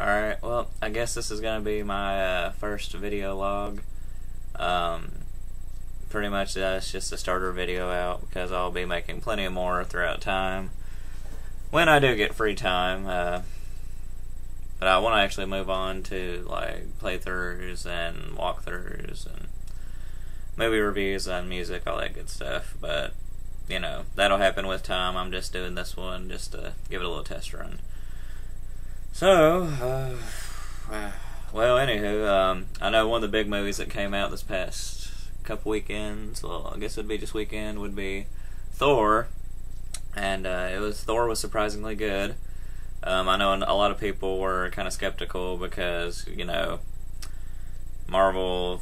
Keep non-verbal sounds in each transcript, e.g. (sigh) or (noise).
Alright, well, I guess this is going to be my uh, first video log. Um, pretty much that's just a starter video out because I'll be making plenty more throughout time when I do get free time. Uh, but I want to actually move on to like playthroughs and walkthroughs and movie reviews and music, all that good stuff. But you know that'll happen with time. I'm just doing this one just to give it a little test run. So, uh, (sighs) well, anywho, um, I know one of the big movies that came out this past couple weekends. Well, I guess it'd be just weekend. Would be Thor, and uh, it was Thor was surprisingly good. Um, I know a lot of people were kind of skeptical because you know Marvel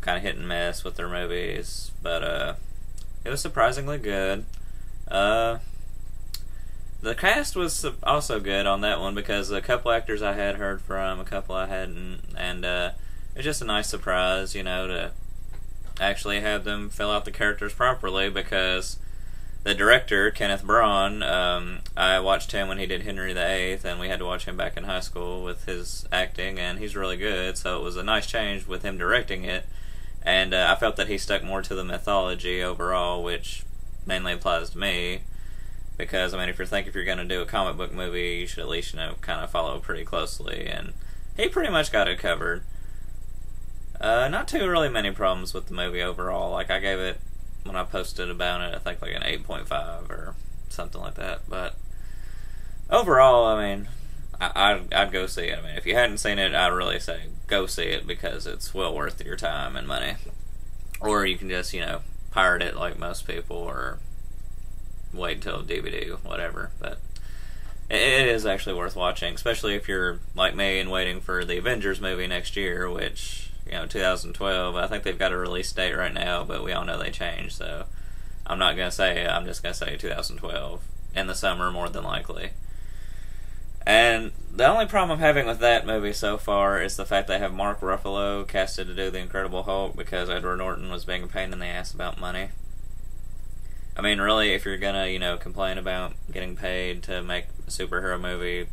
kind of hit and miss with their movies, but uh, it was surprisingly good. Uh, the cast was also good on that one because a couple actors I had heard from, a couple I hadn't, and uh, it was just a nice surprise, you know, to actually have them fill out the characters properly because the director Kenneth Branagh, um, I watched him when he did Henry VIII, and we had to watch him back in high school with his acting, and he's really good. So it was a nice change with him directing it, and uh, I felt that he stuck more to the mythology overall, which mainly applies to me because I mean, if you're thinking if you're going to do a comic book movie, you should at least you know kind of follow pretty closely, and he pretty much got it covered. Uh, not too really many problems with the movie overall. Like I gave it when I posted about it, I think like an 8.5 or something like that. But overall, I mean, I, would I'd go see it. I mean, if you hadn't seen it, I'd really say go see it because it's well worth your time and money. Or you can just you know pirate it like most people, or wait until DVD, whatever. But it is actually worth watching, especially if you're like me and waiting for the Avengers movie next year, which you know 2012. I think they've got a release date right now, but we all know they change. So I'm not gonna say. I'm just gonna say 2012 in the summer, more than likely. And the only problem I'm having with that movie so far is the fact they have Mark Ruffalo casted to do the Incredible Hulk because Edward Norton was being a pain in the ass about money. I mean, really, if you're gonna, you know, complain about getting paid to make a superhero movie,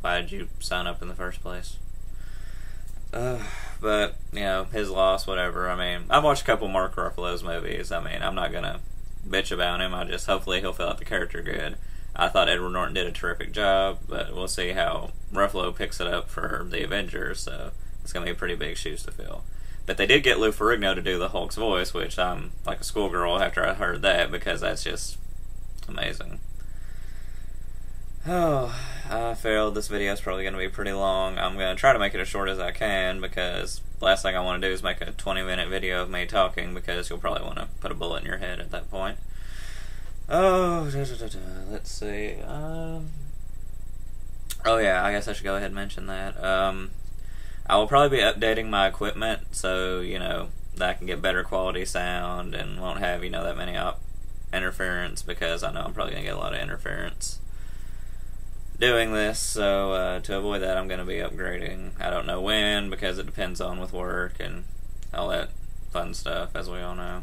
why did you sign up in the first place? Uh, but you know, his loss, whatever. I mean, I've watched a couple Mark Ruffalo's movies. I mean, I'm not gonna bitch about him. I just hopefully he'll fill out the character good. I thought Edward Norton did a terrific job, but we'll see how Ruffalo picks it up for the Avengers. So it's gonna be a pretty big shoes to fill. But they did get Lou Ferrigno to do the Hulk's voice, which I'm like a schoolgirl after I heard that because that's just amazing. Oh, I failed. This video is probably going to be pretty long. I'm going to try to make it as short as I can because last thing I want to do is make a 20 minute video of me talking because you'll probably want to put a bullet in your head at that point. Oh, da, da, da, let's see. Um, oh, yeah, I guess I should go ahead and mention that. Um, I will probably be updating my equipment so you know that I can get better quality sound and won't have you know that many op interference because I know I'm probably gonna get a lot of interference doing this. So uh, to avoid that, I'm gonna be upgrading. I don't know when because it depends on with work and all that fun stuff, as we all know.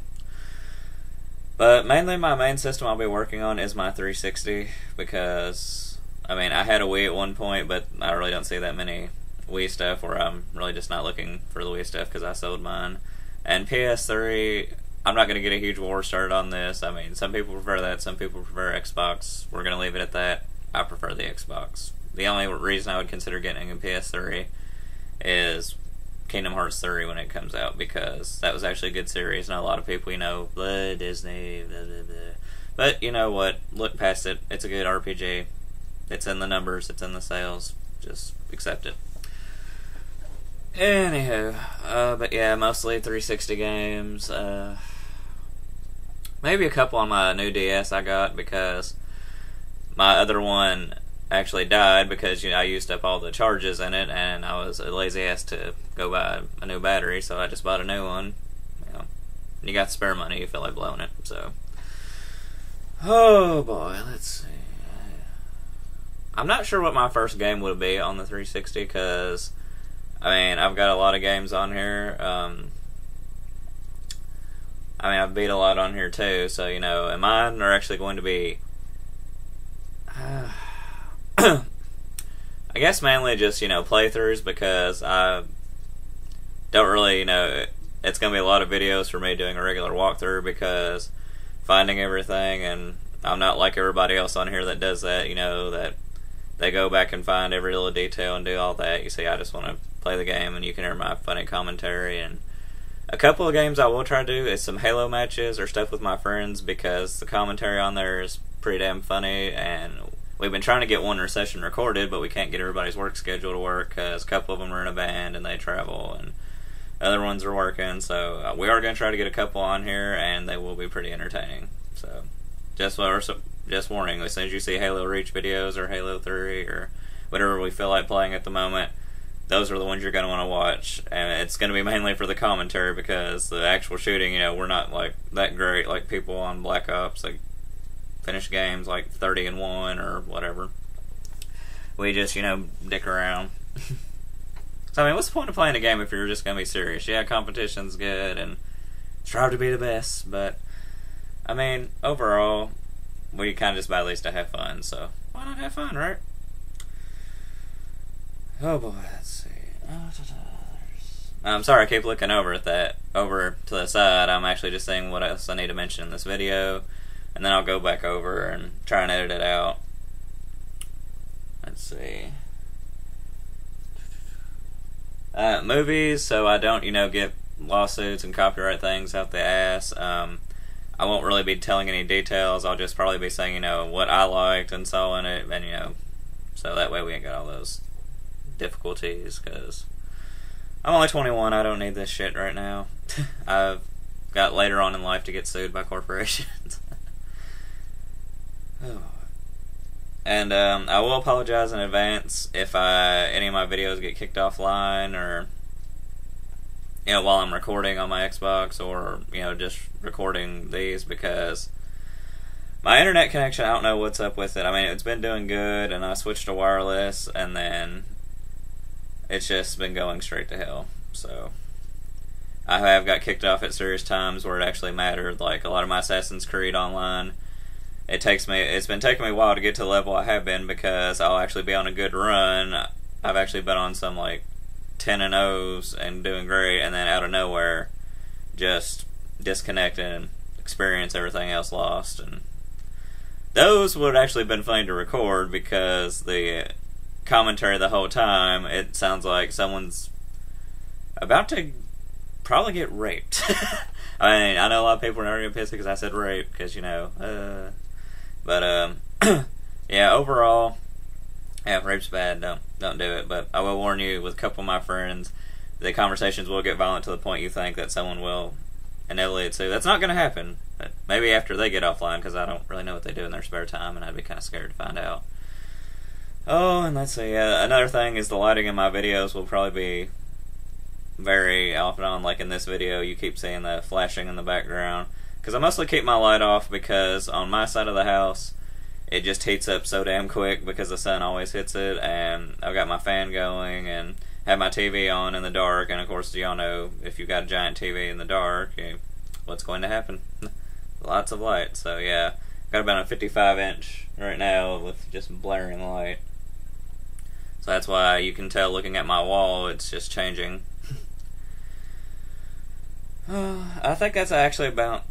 But mainly, my main system I'll be working on is my 360 because I mean I had a Wii at one point, but I really don't see that many Wii stuff where I'm really just not looking for the Wii stuff because I sold mine. And PS3, I'm not going to get a huge war started on this. I mean, some people prefer that, some people prefer Xbox. We're going to leave it at that. I prefer the Xbox. The only reason I would consider getting a PS3 is Kingdom Hearts 3 when it comes out because that was actually a good series, and a lot of people, you know, blah, Disney, blah, blah, blah. But you know what? Look past it. It's a good RPG. It's in the numbers, it's in the sales. Just accept it. Anywho, uh, but yeah, mostly 360 games. Uh, maybe a couple on my new DS I got because my other one actually died because you know I used up all the charges in it, and I was a lazy ass to go buy a new battery, so I just bought a new one. You know, you got spare money, you feel like blowing it, so. Oh boy, let's see. I'm not sure what my first game would be on the 360 because I mean, I've got a lot of games on here. Um, I mean, I've beat a lot on here too, so you know, and mine are actually going to be. Uh, (sighs) I guess mainly just you know playthroughs because I don't really you know it's gonna be a lot of videos for me doing a regular walkthrough because finding everything and I'm not like everybody else on here that does that. You know that they go back and find every little detail and do all that. You see, I just want to play the game and you can hear my funny commentary. And a couple of games I will try to do is some Halo matches or stuff with my friends because the commentary on there is pretty damn funny. And we've been trying to get one session recorded but we can't get everybody's work schedule to work because a couple of them are in a band and they travel and other ones are working. So uh, we are going to try to get a couple on here and they will be pretty entertaining. So just just warning as soon as you see Halo Reach videos or Halo 3 or whatever we feel like playing at the moment those are the ones you're going to want to watch, and it's going to be mainly for the commentary because the actual shooting, you know, we're not like that great like people on Black Ops, like finish games like thirty and one or whatever. We just you know dick around. (laughs) so I mean, what's the point of playing a game if you're just going to be serious? Yeah, competition's good and strive to be the best, but I mean, overall, we kind of just buy at least to have fun. So why not have fun, right? Oh boy, let's see. I'm sorry, I keep looking over at that, over to the side. I'm actually just saying what else I need to mention in this video, and then I'll go back over and try and edit it out. Let's see. Uh, movies, so I don't, you know, get lawsuits and copyright things out the ass. Um, I won't really be telling any details. I'll just probably be saying, you know, what I liked and saw in it, and you know, so that way we ain't got all those difficulties because I'm only 21. I don't need this shit right now. (laughs) I've got later on in life to get sued by corporations. (laughs) And um, I will apologize in advance if I, any of my videos get kicked offline or you know while I'm recording on my Xbox or you know just recording these because my internet connection I don't know what's up with it. I mean it's been doing good and I switched to wireless and then it's just been going straight to hell. So I have got kicked off at serious times where it actually mattered. Like a lot of my Assassin's Creed online, it takes me. It's been taking me a while to get to the level I have been because I'll actually be on a good run. I've actually been on some like ten and O's and doing great, and then out of nowhere, just disconnect and experience everything else lost and those would actually been funny to record because the commentary the whole time, it sounds like someone's about to probably get raped. (laughs) I mean, I know a lot of people are already pissed because I said rape because you know, uh, but um, (clears throat) yeah, overall, yeah, rape's bad. Don't don't do it. But I will warn you, with a couple of my friends, the conversations will get violent to the point you think that someone will inevitably sue. That's not going to happen. But maybe after they get offline, because I don't really know what they do in their spare time, and I'd be kind of scared to find out. Oh, and let's see. Uh, another thing is the lighting in my videos will probably be very off and on. Like in this video, you keep seeing the flashing in the background. Because I mostly keep my light off because on my side of the house, it just heats up so damn quick because the sun always hits it. And I've got my fan going and have my TV on in the dark. And of course, y'all know if you've got a giant TV in the dark, you, what's going to happen? (laughs) Lots of light. So yeah, got about a 55 inch right now with just blaring light. So that's why you can tell looking at my wall, it's just changing. (sighs) I think that's actually about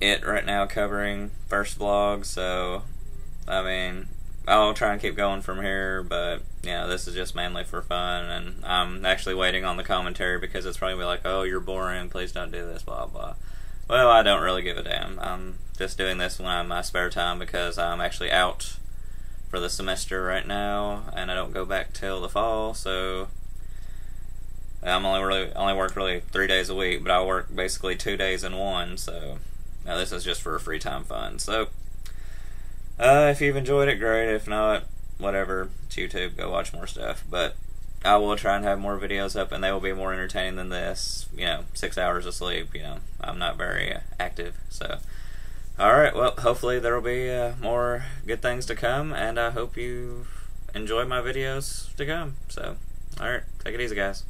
it right now covering first vlog, so I mean, I'll try and keep going from here, but yeah, this is just mainly for fun, and I'm actually waiting on the commentary because it's probably like, oh, you're boring, please don't do this, blah blah. Well, I don't really give a damn. I'm just doing this when I'm my spare time because I'm actually out for the semester right now, and I don't go back till the fall. So I'm only really only work really three days a week, but I work basically two days in one. So now this is just for a free time fun. So uh, if you've enjoyed it, great. If not, whatever. It's YouTube. Go watch more stuff. But I will try and have more videos up, and they will be more entertaining than this. You know, six hours of sleep. You know, I'm not very active, so. Alright, well, hopefully there will be uh, more good things to come, and I hope you enjoy my videos to come. So, alright, take it easy, guys.